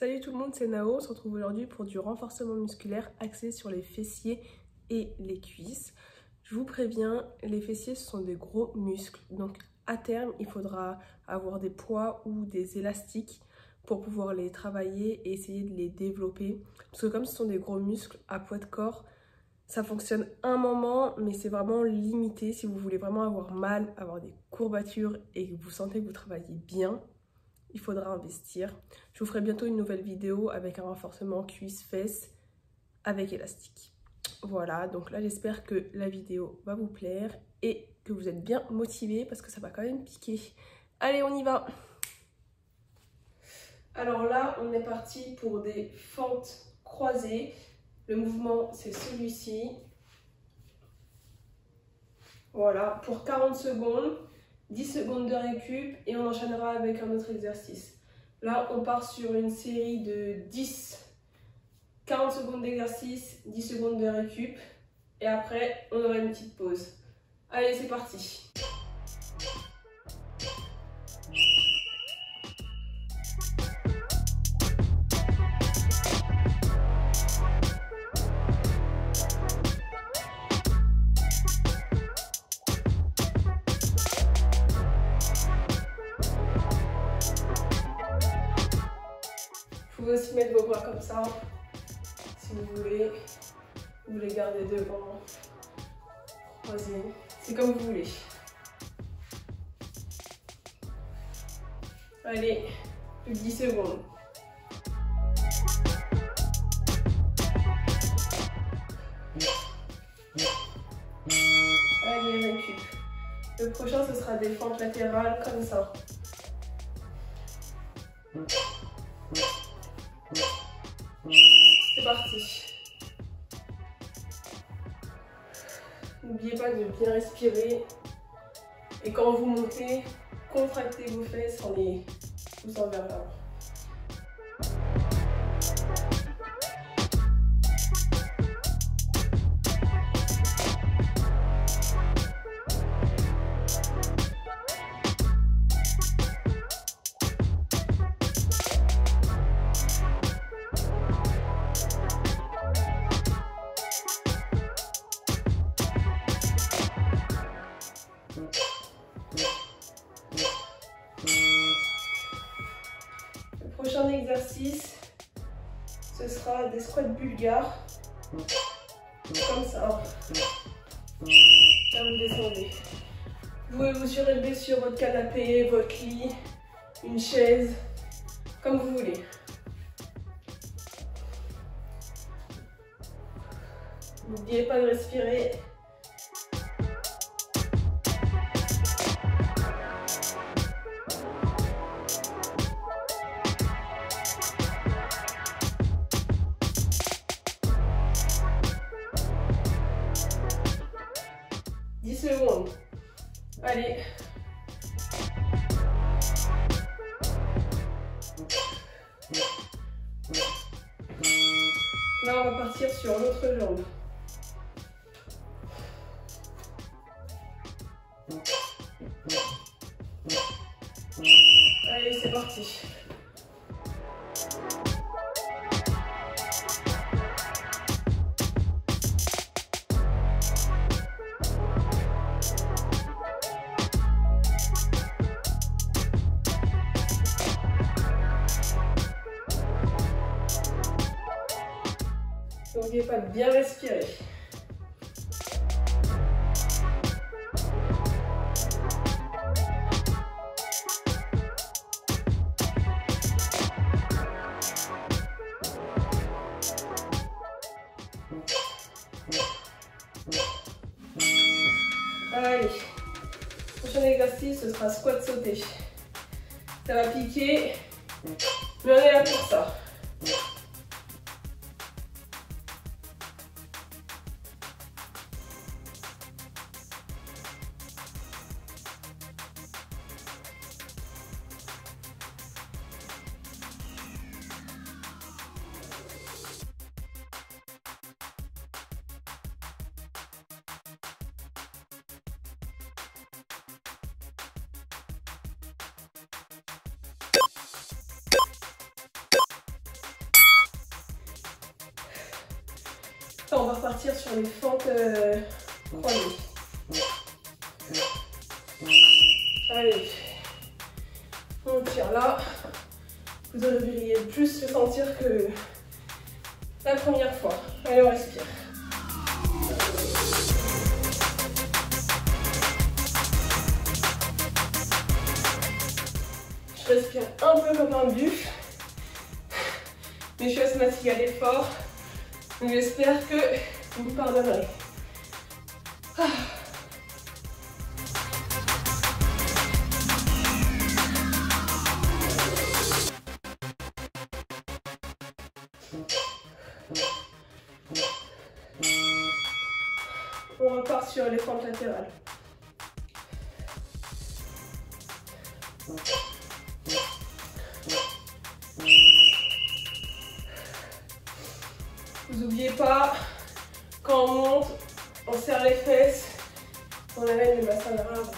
Salut tout le monde, c'est Nao. On se retrouve aujourd'hui pour du renforcement musculaire axé sur les fessiers et les cuisses. Je vous préviens, les fessiers ce sont des gros muscles. Donc à terme, il faudra avoir des poids ou des élastiques pour pouvoir les travailler et essayer de les développer. Parce que comme ce sont des gros muscles à poids de corps, ça fonctionne un moment, mais c'est vraiment limité. Si vous voulez vraiment avoir mal, avoir des courbatures et que vous sentez que vous travaillez bien, il faudra investir. Je vous ferai bientôt une nouvelle vidéo avec un renforcement cuisse-fesses avec élastique. Voilà, donc là j'espère que la vidéo va vous plaire et que vous êtes bien motivés parce que ça va quand même piquer. Allez, on y va Alors là, on est parti pour des fentes croisées. Le mouvement, c'est celui-ci. Voilà, pour 40 secondes, 10 secondes de récup et on enchaînera avec un autre exercice. Là, on part sur une série de 10, 40 secondes d'exercice, 10 secondes de récup et après, on aura une petite pause. Allez, c'est parti Allez, plus de 10 secondes. Allez, récup. Le prochain, ce sera des fentes latérales comme ça. C'est parti. N'oubliez pas de bien respirer. Et quand vous montez, contractez vos fesses en les poussant vers l'avant. Bulgares. Comme ça. Vous descendez. Vous pouvez vous surélever sur votre canapé, votre lit, une chaise, comme vous voulez. N'oubliez pas de respirer. Allez. Là, on va partir sur l'autre jambe. Ce sera squat sauté. Ça va piquer, mais on est là pour ça. Repartir sur les fentes euh, croisées. Allez, on tire là. Vous devriez plus le sentir que la première fois. Allez, on respire. Je respire un peu comme un buff. Mes choses à l'effort. J'espère que vous me pardonnerez. Ah. On repart sur les fentes latérales. Vous n'oubliez pas, quand on monte, on serre les fesses, on amène le bassin vers l'avant.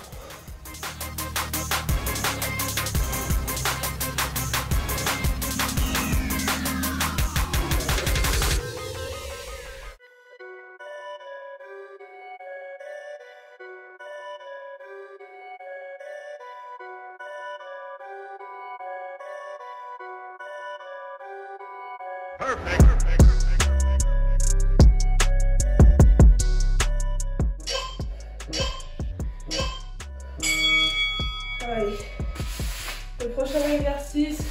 Allez. Le prochain exercice,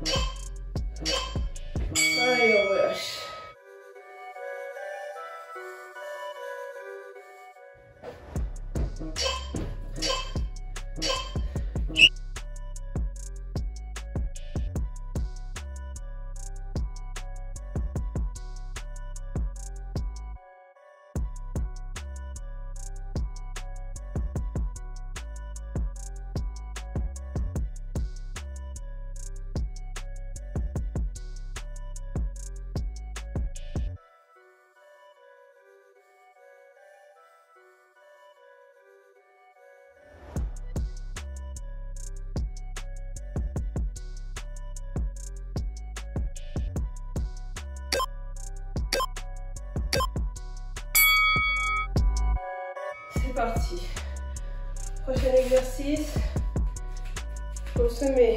Allez, parti. Prochain exercice. On se met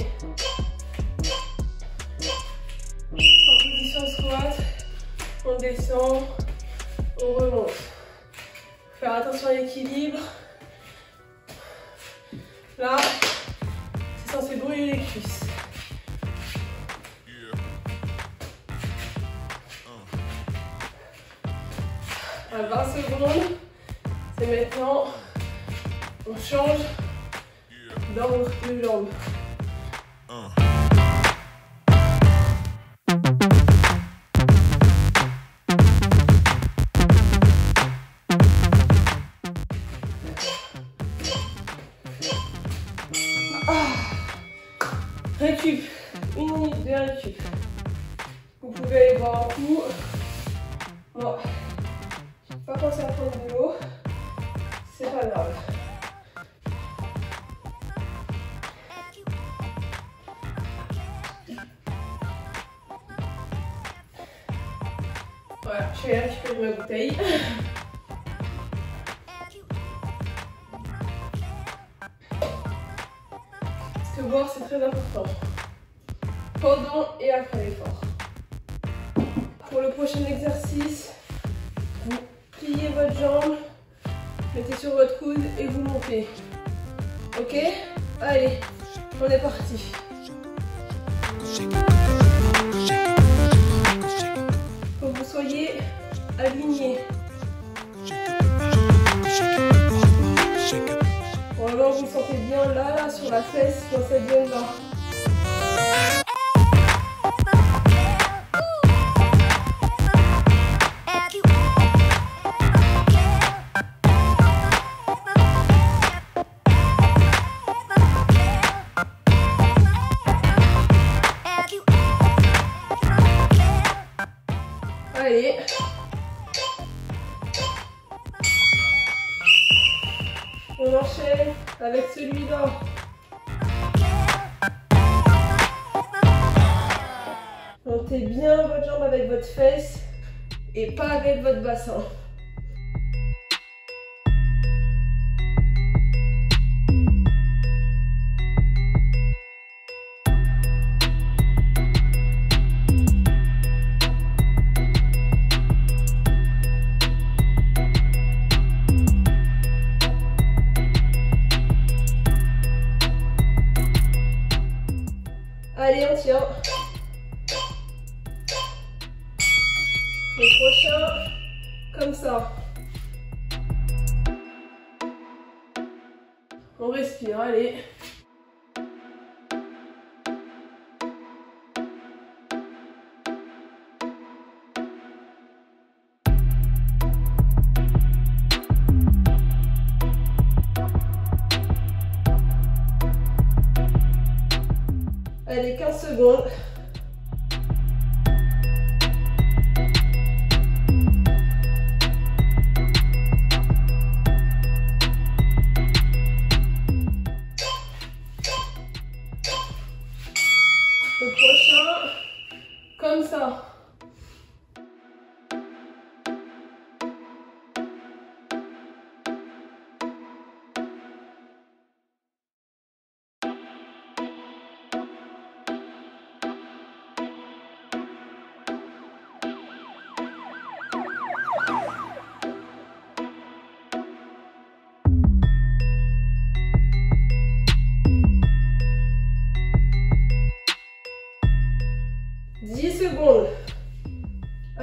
en position squat. On descend. On remonte. Faire attention à l'équilibre. Là, c'est censé brûler les cuisses. À 20 secondes. Et maintenant, on change d'angle de jambe. Ah. Récup, une minute de récup. Vous pouvez aller boire un coup. Bon. Pas penser à prendre de l'eau. C'est pas grave. Voilà, je vais récupérer ma bouteille. Parce que boire, c'est très important. parti. Que vous soyez aligné. Vraiment, vous sentez bien là, là, sur la fesse, dans cette zone-là. Avec votre fesse et pas avec votre bassin. Allez, 15 secondes.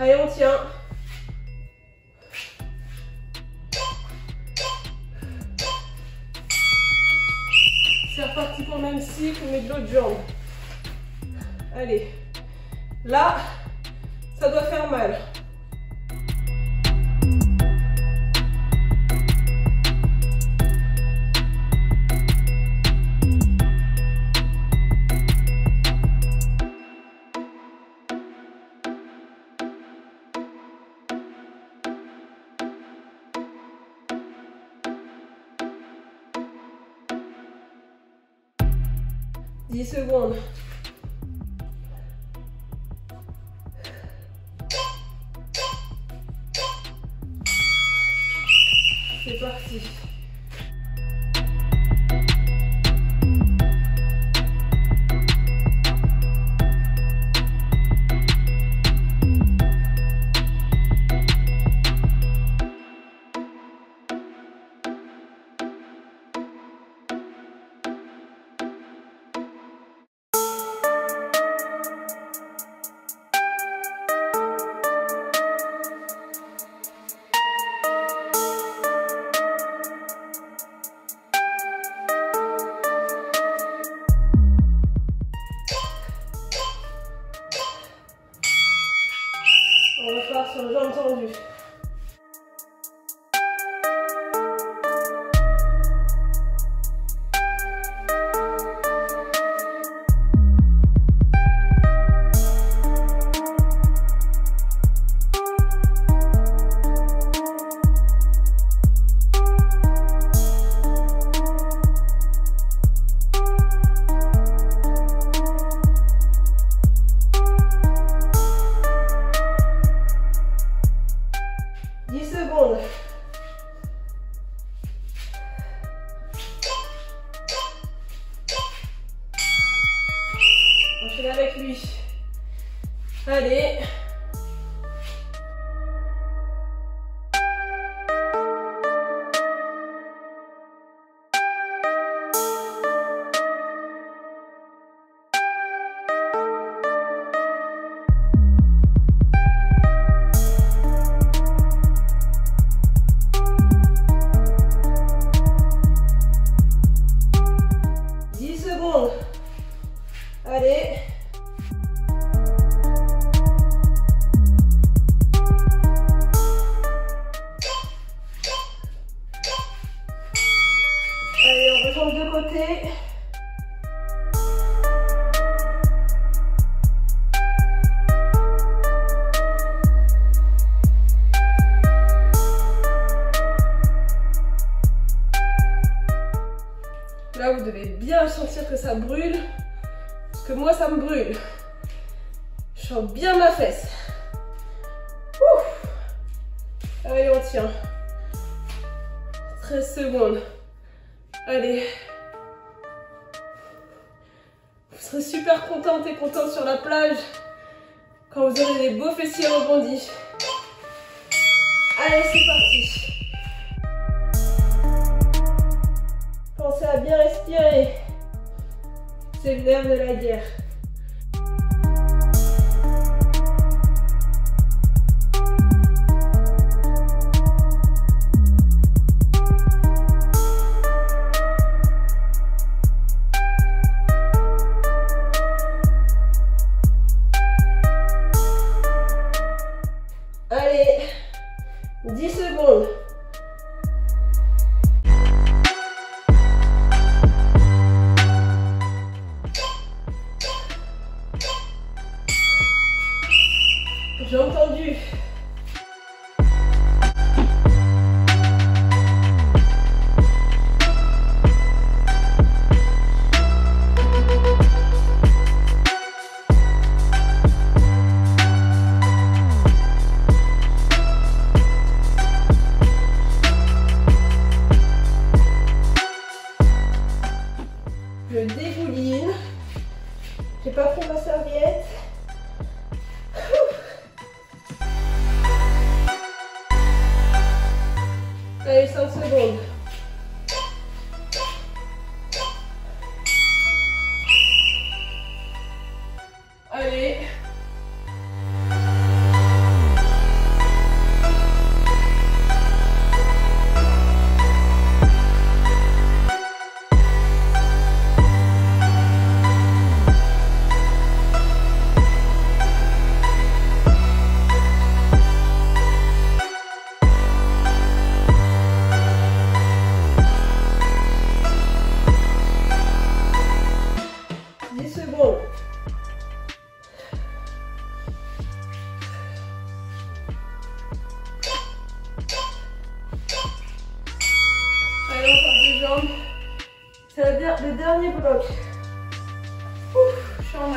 Allez, on tient. C'est reparti pour le même cycle, mais de l'autre jambe. Allez. Là, C'est parti. Sens bien ma fesse. Ouf. Allez, on tient. 13 secondes. Allez. Vous serez super contente et content sur la plage quand vous aurez des beaux fessiers rebondis. Allez, c'est parti. Pensez à bien respirer. C'est le nerf de la guerre. 10 secondes.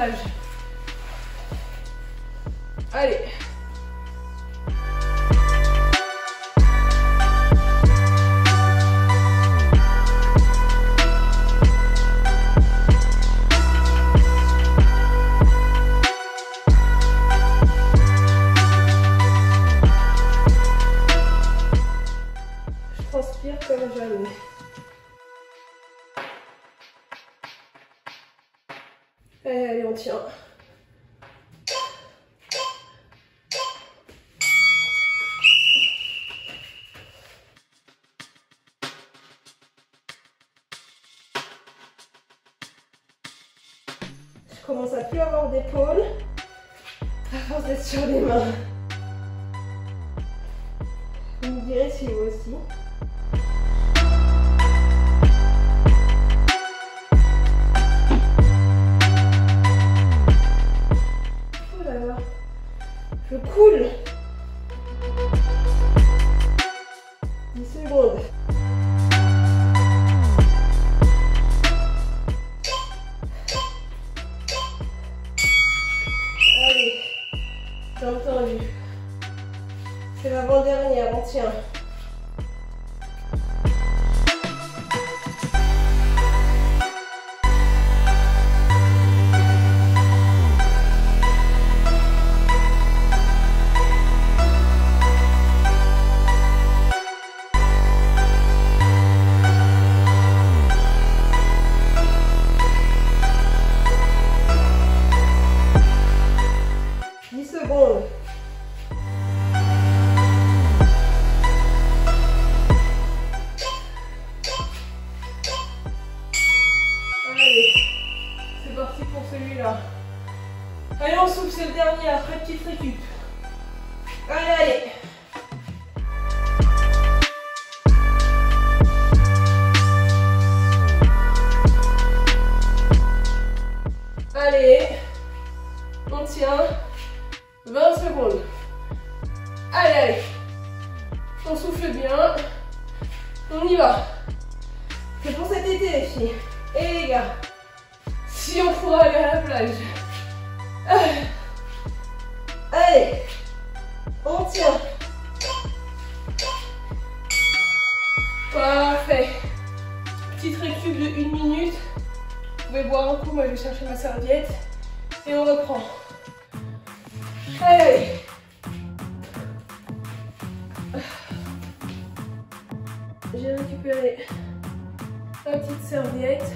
Commence Vous me direz si vous aussi. Oh là là, je coule. Pourra aller à la plage. Allez, on tient. Parfait. Petite récup de une minute. Vous pouvez boire un coup, moi je vais chercher ma serviette. Et on reprend. Allez. J'ai récupéré la petite serviette.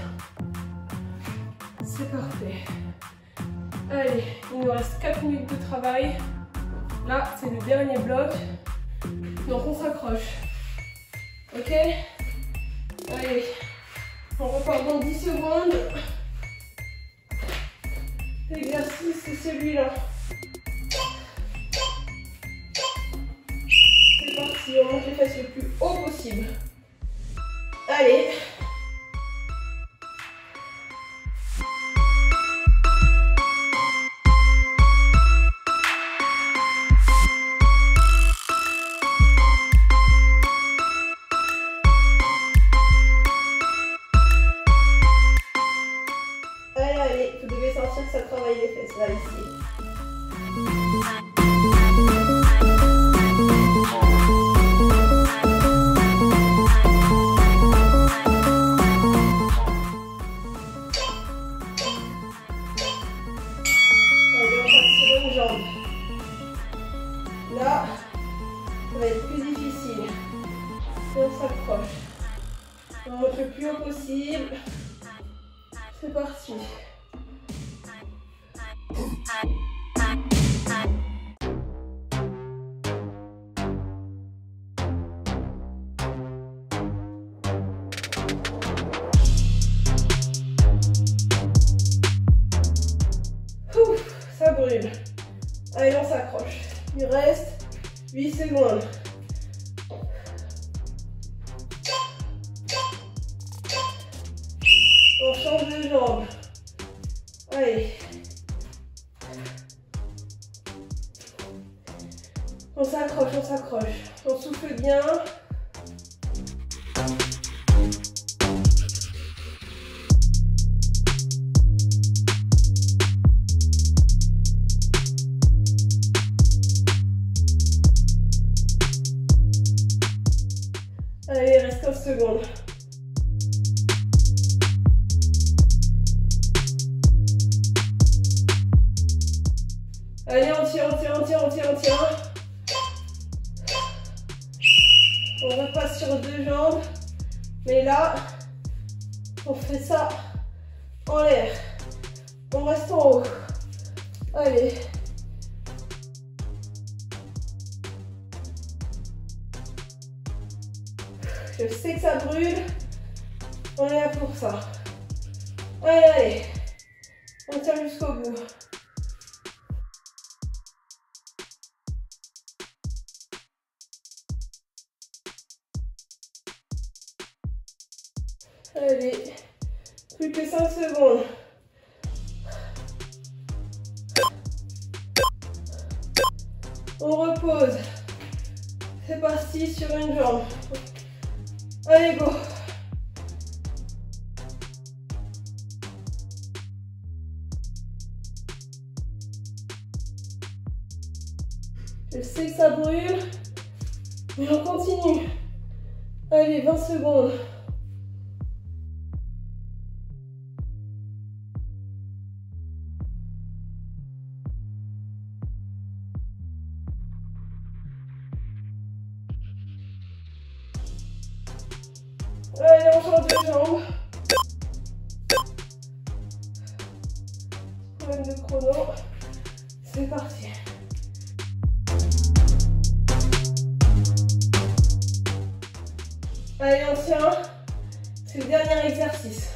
Parfait. Allez, il nous reste 4 minutes de travail. Là, c'est le dernier bloc. Donc on s'accroche. Ok? Allez, on repart dans 10 secondes. L'exercice, c'est celui-là. C'est parti, on monte les fesses le plus haut possible. S'accroche. On monte le plus haut possible. C'est parti. Allez, plus que 5 secondes. On repose. C'est parti sur une jambe. Allez, go. Je sais que ça brûle, mais on continue. Allez, 20 secondes. Allez, on change de jambe. Problème de chrono. C'est parti. Allez, on tient. C'est le dernier exercice.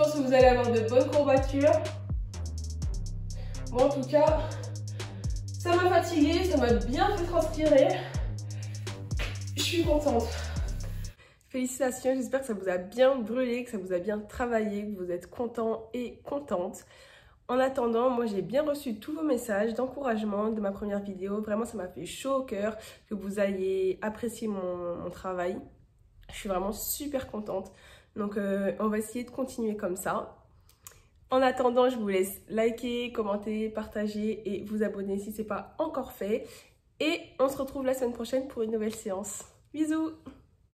Pense que vous allez avoir de bonnes courbatures. Bon, en tout cas, ça m'a fatiguée, ça m'a bien fait transpirer. Je suis contente. Félicitations, j'espère que ça vous a bien brûlé, que ça vous a bien travaillé, que vous êtes content et contente. En attendant, moi j'ai bien reçu tous vos messages d'encouragement de ma première vidéo. Vraiment, ça m'a fait chaud au cœur que vous ayez apprécié mon, travail. Je suis vraiment super contente. Donc, euh, on va essayer de continuer comme ça. En attendant, je vous laisse liker, commenter, partager et vous abonner si ce n'est pas encore fait. Et on se retrouve la semaine prochaine pour une nouvelle séance. Bisous